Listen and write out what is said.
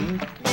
Tom.